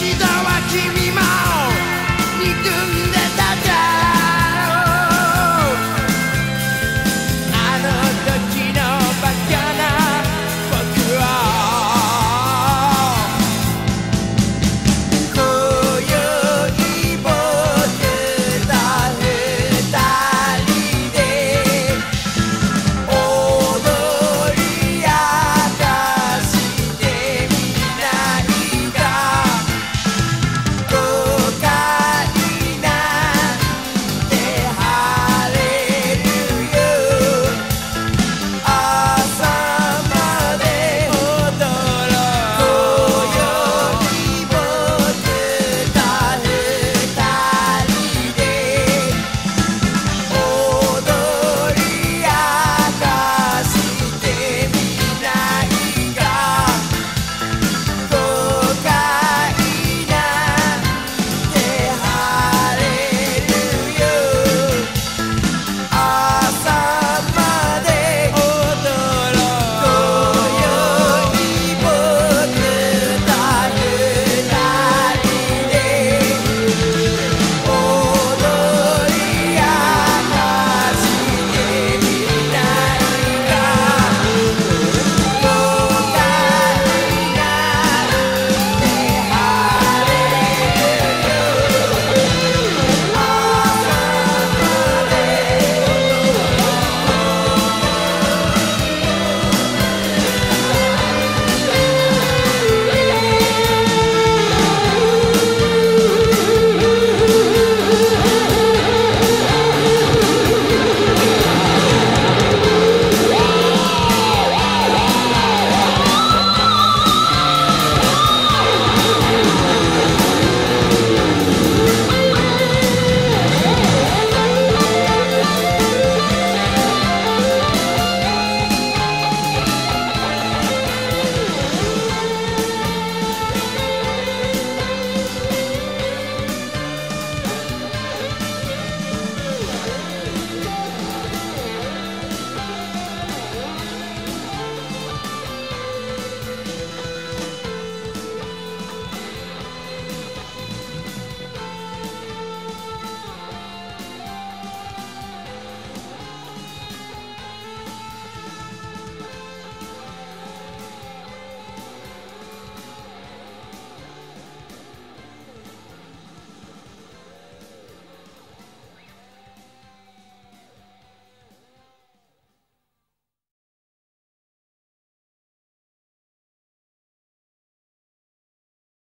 cidade.